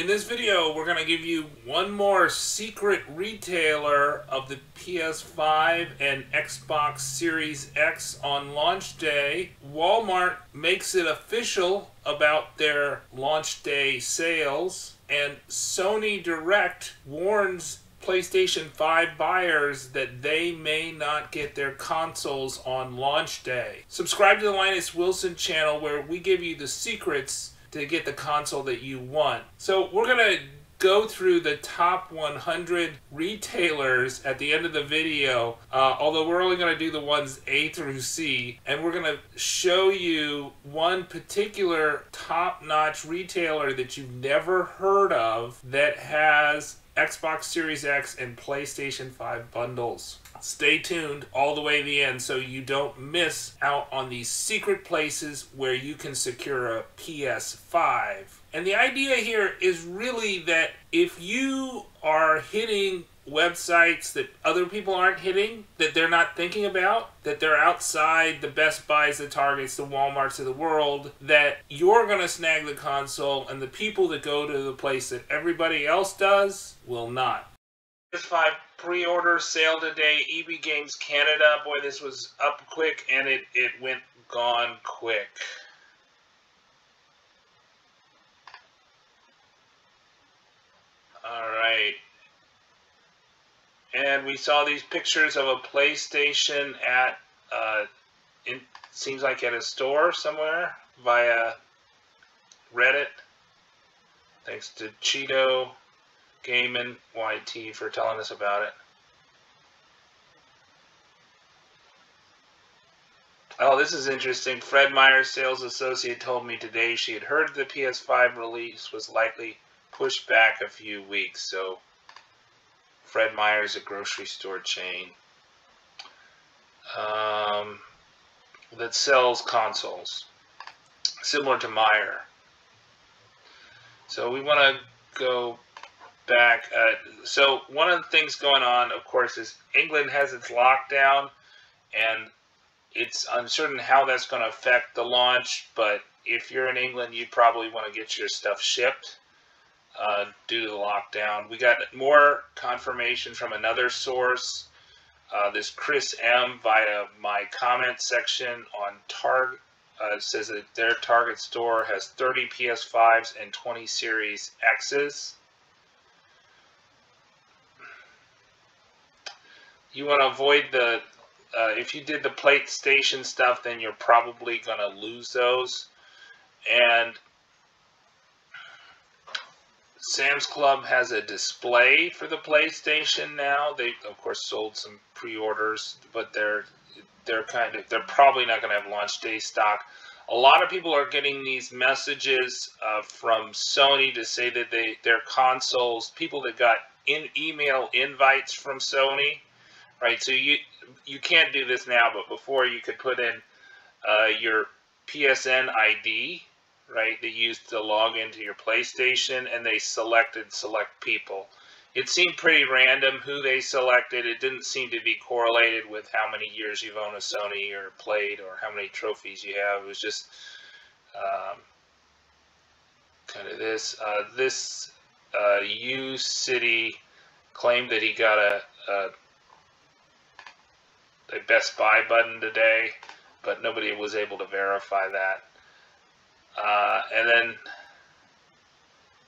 in this video, we're going to give you one more secret retailer of the PS5 and Xbox Series X on launch day. Walmart makes it official about their launch day sales, and Sony Direct warns PlayStation 5 buyers that they may not get their consoles on launch day. Subscribe to the Linus Wilson channel where we give you the secrets to get the console that you want. So we're going to go through the top 100 retailers at the end of the video, uh, although we're only going to do the ones A through C, and we're going to show you one particular top-notch retailer that you've never heard of that has Xbox Series X and PlayStation 5 bundles. Stay tuned all the way to the end so you don't miss out on these secret places where you can secure a PS5. And the idea here is really that if you are hitting websites that other people aren't hitting, that they're not thinking about, that they're outside the Best Buys, the Targets, the Walmarts of the world, that you're going to snag the console, and the people that go to the place that everybody else does will not. PS5 pre-order sale today, EB Games Canada. Boy, this was up quick, and it, it went gone quick. All right. And we saw these pictures of a PlayStation at, uh, it seems like at a store somewhere via Reddit. Thanks to Chito Gaming YT for telling us about it. Oh, this is interesting. Fred Meyer's sales associate told me today she had heard the PS5 release was likely pushed back a few weeks, so Fred Meyer's a grocery store chain um, that sells consoles, similar to Meijer. So we want to go back. Uh, so one of the things going on, of course, is England has its lockdown, and it's uncertain how that's going to affect the launch. But if you're in England, you probably want to get your stuff shipped uh, due to the lockdown. We got more confirmation from another source. Uh, this Chris M via my comment section on Target uh, says that their Target store has 30 PS5s and 20 Series X's. You want to avoid the, uh, if you did the PlayStation stuff, then you're probably going to lose those. And Sam's Club has a display for the PlayStation now. They, of course, sold some pre-orders, but they're they're kind of they're probably not going to have launch day stock. A lot of people are getting these messages uh, from Sony to say that they their consoles, people that got in email invites from Sony, right? So you you can't do this now, but before you could put in uh, your PSN ID right? They used to log into your PlayStation and they selected select people. It seemed pretty random who they selected. It didn't seem to be correlated with how many years you've owned a Sony or played or how many trophies you have. It was just um, kind of this. Uh, this uh, U City claimed that he got a, a, a Best Buy button today, but nobody was able to verify that. Uh, and then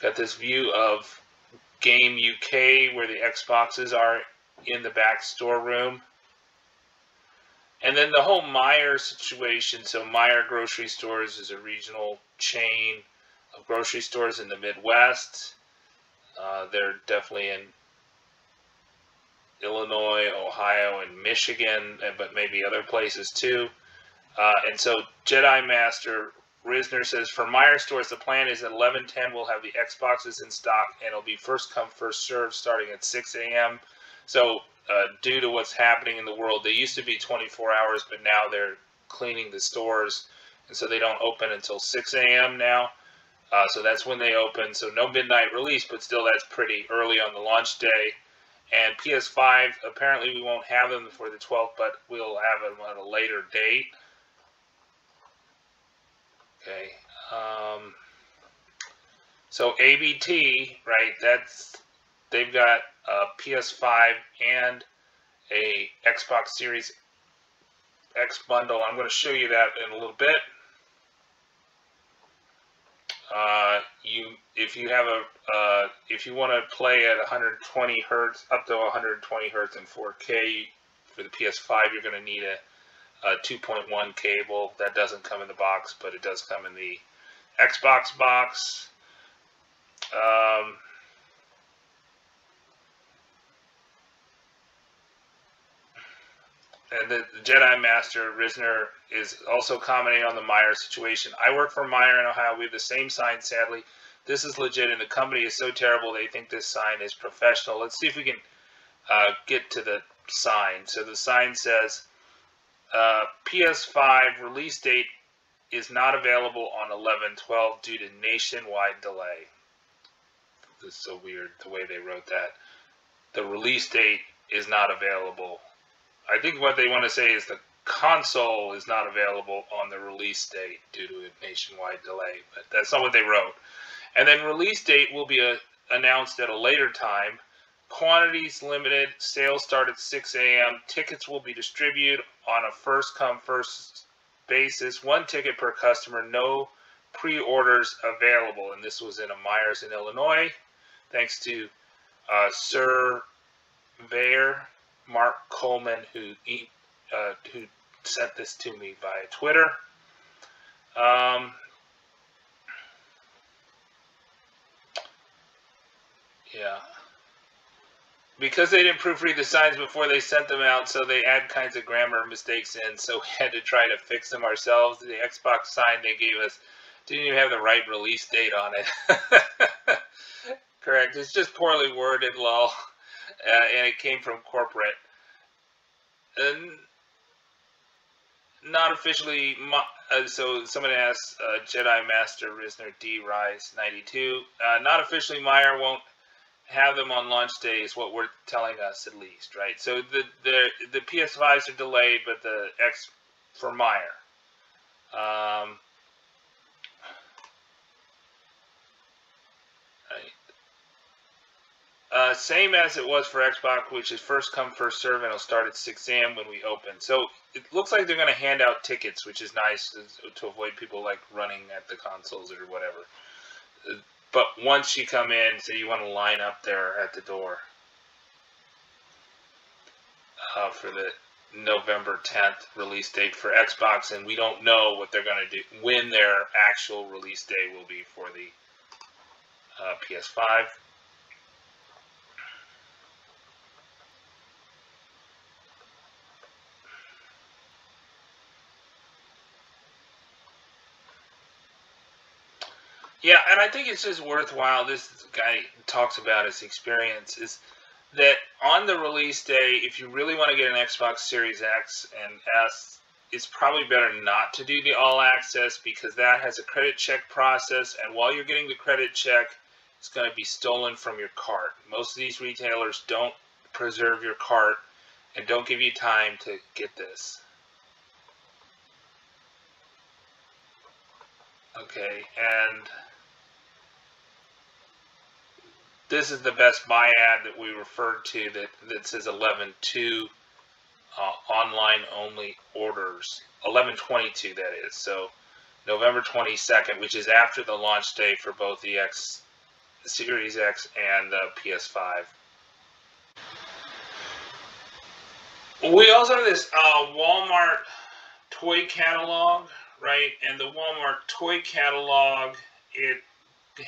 got this view of Game UK where the Xboxes are in the back storeroom. And then the whole Meijer situation. So Meijer Grocery Stores is a regional chain of grocery stores in the Midwest. Uh, they're definitely in Illinois, Ohio, and Michigan, but maybe other places too. Uh, and so Jedi Master Risner says, for Meijer stores, the plan is at 11:10 we'll have the Xboxes in stock, and it'll be first come first serve starting at 6 a.m. So, uh, due to what's happening in the world, they used to be 24 hours, but now they're cleaning the stores, and so they don't open until 6 a.m. now. Uh, so that's when they open. So no midnight release, but still that's pretty early on the launch day. And PS5, apparently we won't have them for the 12th, but we'll have them at a later date. Okay. Um, So ABT, right? That's they've got a PS5 and a Xbox Series X bundle. I'm going to show you that in a little bit. Uh, you, if you have a, uh, if you want to play at 120 hertz, up to 120 hertz in 4K for the PS5, you're going to need a, a 2.1 cable. That doesn't come in the box, but it does come in the Xbox box. Um, and the Jedi Master Risner is also commenting on the Meijer situation. I work for Meijer in Ohio. We have the same sign, sadly. This is legit, and the company is so terrible they think this sign is professional. Let's see if we can uh, get to the sign. So the sign says uh, PS5 release date is not available on 11-12 due to nationwide delay. This is so weird the way they wrote that. The release date is not available. I think what they want to say is the console is not available on the release date due to a nationwide delay, but that's not what they wrote. And then release date will be a, uh, announced at a later time. Quantities limited. Sales start at 6 a.m. Tickets will be distributed on a first come first basis. One ticket per customer. No pre-orders available. And this was in a Meijers in Illinois. Thanks to uh, Sir Veyer, Mark Coleman, who uh, who sent this to me via Twitter. Um, yeah. Because they didn't proofread the signs before they sent them out, so they add kinds of grammar mistakes in, so we had to try to fix them ourselves. The Xbox sign they gave us didn't even have the right release date on it. Correct. It's just poorly worded, lol. Uh, and it came from corporate. And not officially. Uh, so someone asked uh, Jedi Master Risner D Rise 92. Uh, not officially, Meijer won't have them on launch day, is what we're telling us at least, right? So the the the PS5s are delayed, but the X for Meijer. Um, Uh, same as it was for Xbox, which is first come, first serve, and it'll start at 6 a.m. when we open. So it looks like they're going to hand out tickets, which is nice to avoid people like running at the consoles or whatever. But once you come in, so you want to line up there at the door uh, for the November 10th release date for Xbox, and we don't know what they're going to do, when their actual release day will be for the uh, PS5. Yeah, and I think it's just worthwhile. This guy talks about his experience is that on the release day, if you really want to get an Xbox Series X and S, it's probably better not to do the all access because that has a credit check process, and while you're getting the credit check, it's going to be stolen from your cart. Most of these retailers don't preserve your cart and don't give you time to get this. Okay, and this is the Best Buy ad that we referred to that, that says 11.2 uh, online only orders. 11.22 that is. So November 22nd, which is after the launch day for both the X Series X and the PS5. We also have this uh, Walmart toy catalog, right? And the Walmart toy catalog, it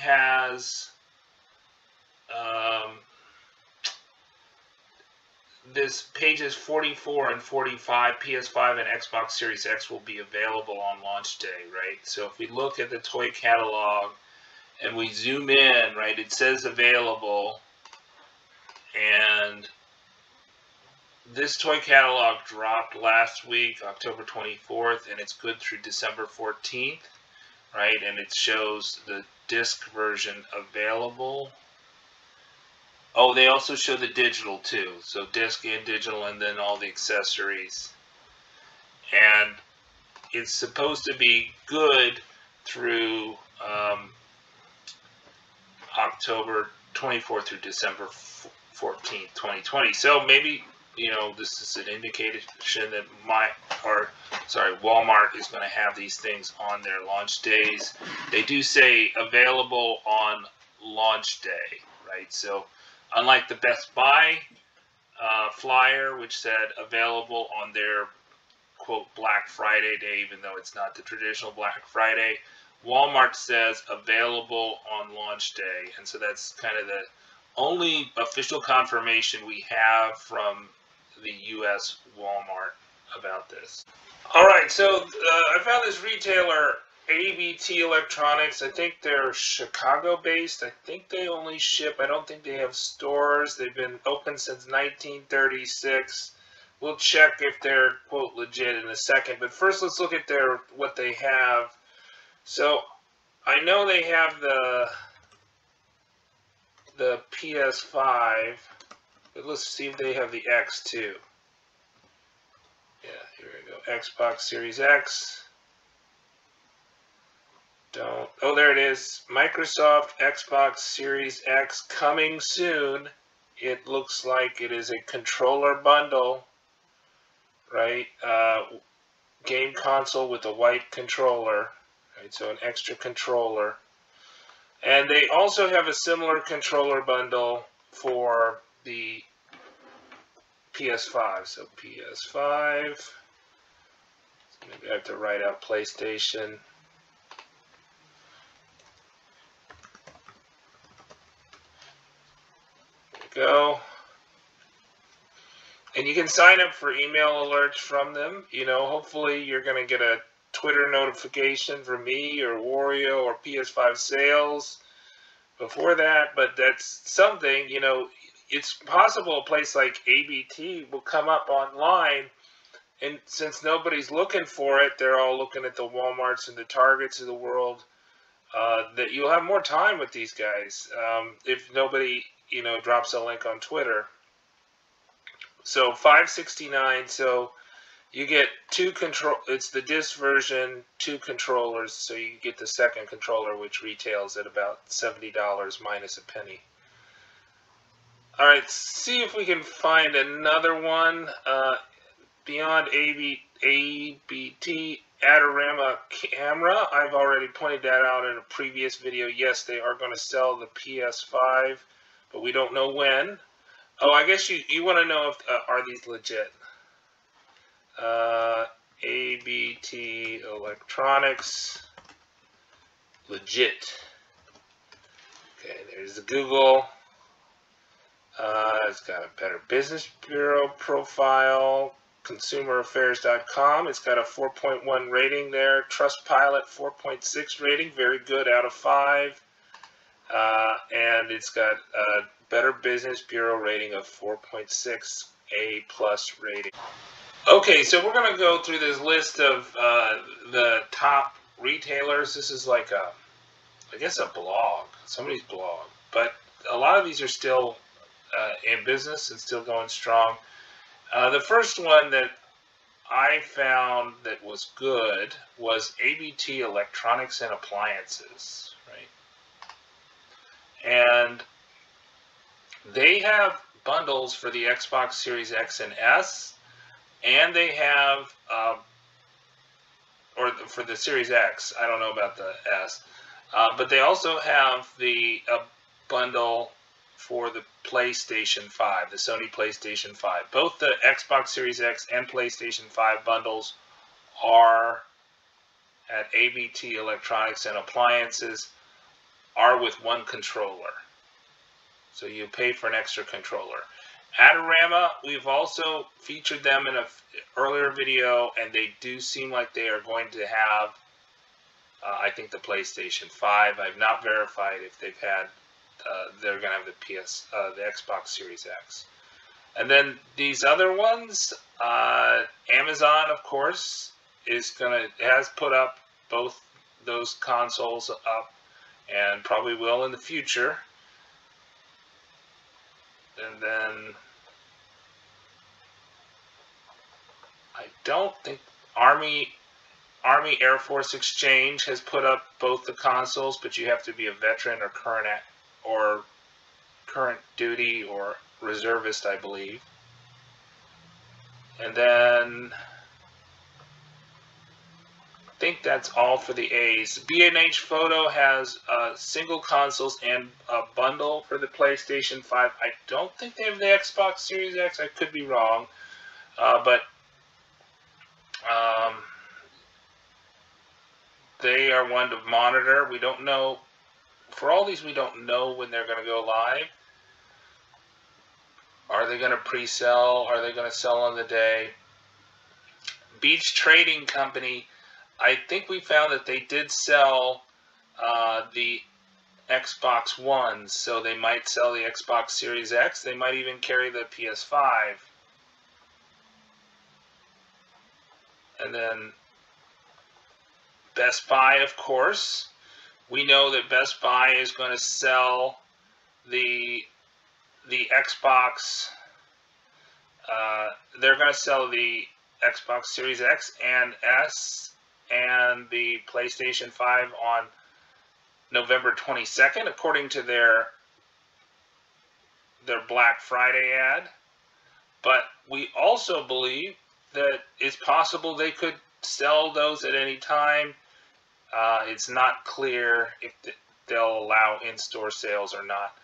has um, this pages 44 and 45 PS5 and Xbox Series X will be available on launch day, right? So if we look at the toy catalog and we zoom in, right, it says available and this toy catalog dropped last week, October 24th, and it's good through December 14th, right? And it shows the disc version available Oh, they also show the digital too. So disc and digital and then all the accessories. And it's supposed to be good through um, October 24th through December 14th, 2020. So maybe you know this is an indication that my or sorry Walmart is going to have these things on their launch days. They do say available on launch day, right? So unlike the Best Buy uh, flyer, which said available on their quote Black Friday day, even though it's not the traditional Black Friday. Walmart says available on launch day, and so that's kind of the only official confirmation we have from the U.S. Walmart about this. All right, so uh, I found this retailer, ABT Electronics. I think they're Chicago based. I think they only ship, I don't think they have stores. They've been open since 1936. We'll check if they're, quote, legit in a second. But first, let's look at their what they have. So I know they have the the PS5, but let's see if they have the X too. Yeah, here we go. Xbox Series X. Don't. Oh, there it is. Microsoft Xbox Series X coming soon. It looks like it is a controller bundle, right? Uh, game console with a white controller, right? So an extra controller. And they also have a similar controller bundle for the PS5. So PS5. Maybe I have to write out PlayStation. go. And you can sign up for email alerts from them. You know, hopefully you're going to get a Twitter notification from me or Wario or PS5 sales before that, but that's something, you know, it's possible a place like ABT will come up online and since nobody's looking for it, they're all looking at the Walmarts and the Targets of the world. Uh, that you'll have more time with these guys um, if nobody, you know, drops a link on Twitter. So 569. So you get two control. It's the disc version, two controllers. So you get the second controller, which retails at about seventy dollars minus a penny. All right, see if we can find another one uh, beyond AB, ABT Adorama camera. I've already pointed that out in a previous video. Yes, they are going to sell the PS5, but we don't know when. Oh, I guess you, you want to know if uh, are these legit. Uh, ABT Electronics. Legit. Okay, there's the Google. Uh, it's got a Better Business Bureau profile. ConsumerAffairs.com. It's got a 4.1 rating there. Trustpilot 4.6 rating, very good out of 5. Uh, and it's got a Better Business Bureau rating of 4.6 A plus rating. Okay, so we're going to go through this list of uh, the top retailers. This is like a, I guess, a blog, somebody's blog. But a lot of these are still in business and still going strong. Uh, the first one that I found that was good was ABT Electronics and Appliances, right? And they have bundles for the Xbox Series X and S and they have, uh, or for the Series X, I don't know about the S, uh, but they also have the uh, bundle for the PlayStation 5, the Sony PlayStation 5. Both the Xbox Series X and PlayStation 5 bundles are at ABT Electronics and Appliances are with one controller. So you pay for an extra controller. Adorama, we've also featured them in an earlier video, and they do seem like they are going to have, uh, I think, the PlayStation 5. I've not verified if they've had, uh, they're going to have the PS, uh, the Xbox Series X. And then these other ones, uh, Amazon, of course, is going to, has put up both those consoles up and probably will in the future. And then I don't think Army Army Air Force Exchange has put up both the consoles, but you have to be a veteran or current or current duty or reservist, I believe. And then I think that's all for the A's. B&H Photo has uh, single consoles and a bundle for the PlayStation 5. I don't think they have the Xbox Series X. I could be wrong. Uh, but um, they are one to monitor. We don't know, for all these, we don't know when they're going to go live. Are they going to pre-sell? Are they going to sell on the day? Beach Trading Company, I think we found that they did sell uh, the Xbox One, so they might sell the Xbox Series X. They might even carry the PS5. And then Best Buy, of course. We know that Best Buy is going to sell the the Xbox. Uh, they're going to sell the Xbox Series X and S and the PlayStation 5 on November 22nd, according to their their Black Friday ad. But we also believe that it's possible they could sell those at any time. Uh, it's not clear if they'll allow in-store sales or not.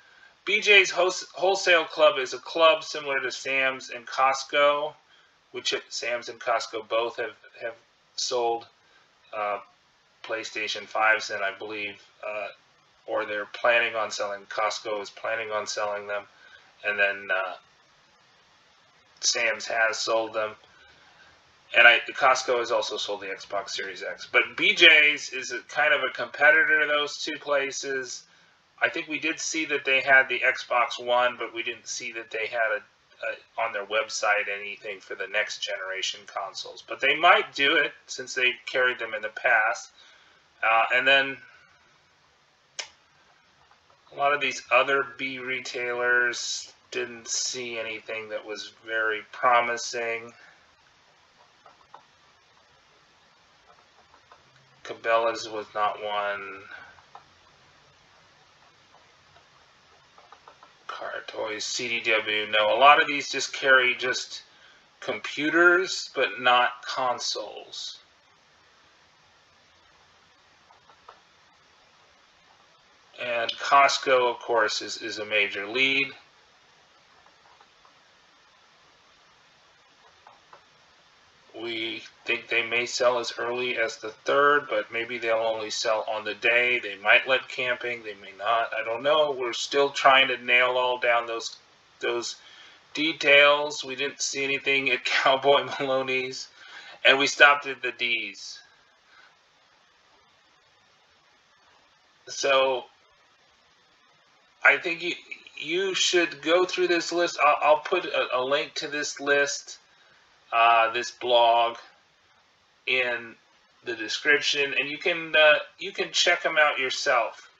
BJ's Wholesale Club is a club similar to Sam's and Costco, which Sam's and Costco both have, have sold uh, PlayStation 5s and I believe, uh, or they're planning on selling. Costco is planning on selling them, and then uh, Sam's has sold them. And I, Costco has also sold the Xbox Series X. But BJ's is kind of a competitor to those two places. I think we did see that they had the Xbox One, but we didn't see that they had a, a, on their website anything for the next generation consoles. But they might do it since they carried them in the past. Uh, and then a lot of these other B retailers didn't see anything that was very promising. Cabela's was not one. Car Toys, CDW, no. A lot of these just carry just computers, but not consoles. And Costco, of course, is, is a major lead. We think may sell as early as the third, but maybe they'll only sell on the day. They might let camping, they may not. I don't know. We're still trying to nail all down those those details. We didn't see anything at Cowboy Maloney's, and we stopped at the D's. So I think you you should go through this list. I'll, I'll put a, a link to this list uh, this blog in the description, and you can uh, you can check them out yourself.